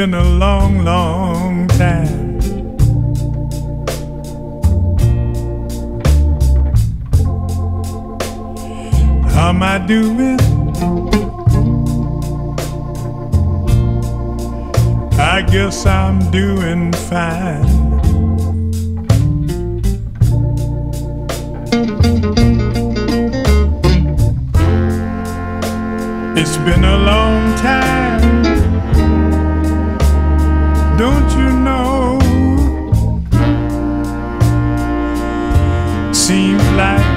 been a long, long time. How am I doing? I guess I'm doing fine. It's been a long time. Don't you know? Seems like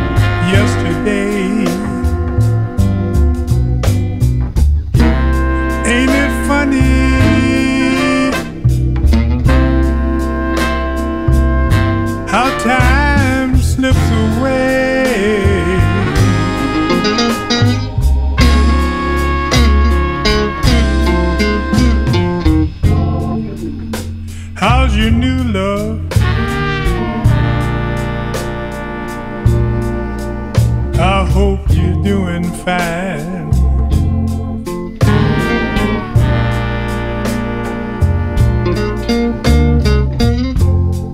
doing fine.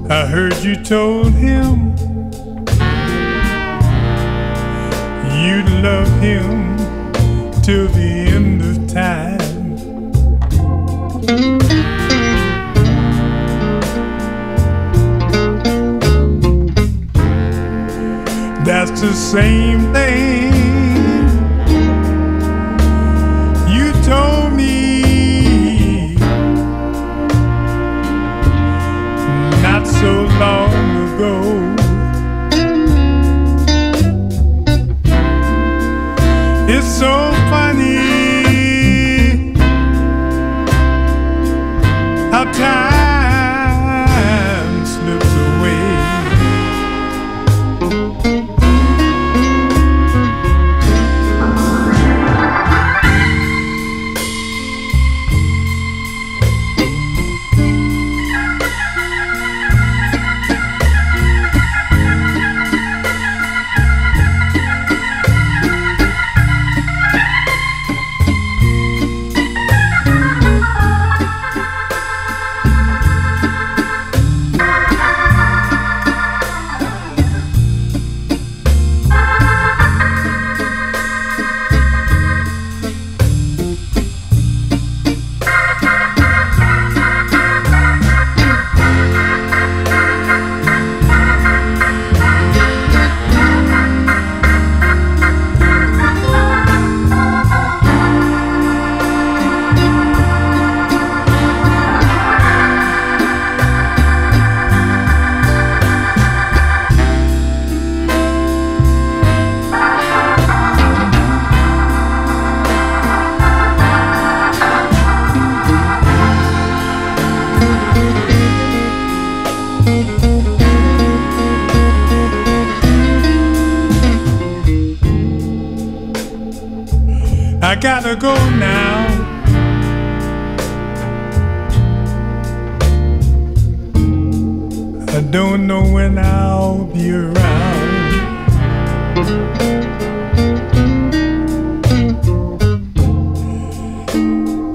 I heard you told him you'd love him till the end of time. That's the same thing long ago. Gotta go now. I don't know when I'll be around.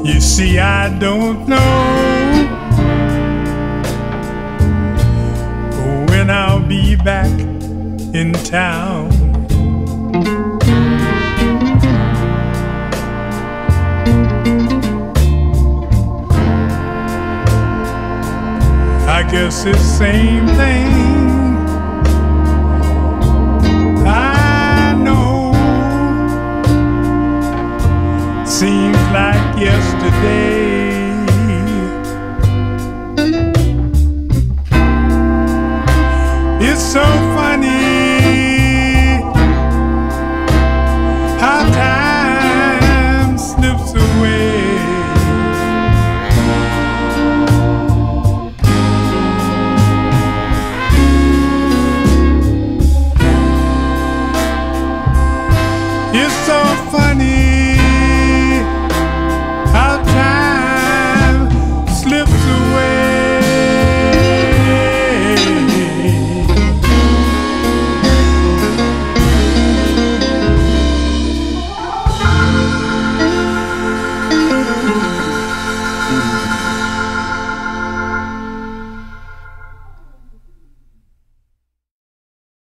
You see, I don't know when I'll be back in town. Guess it's same thing.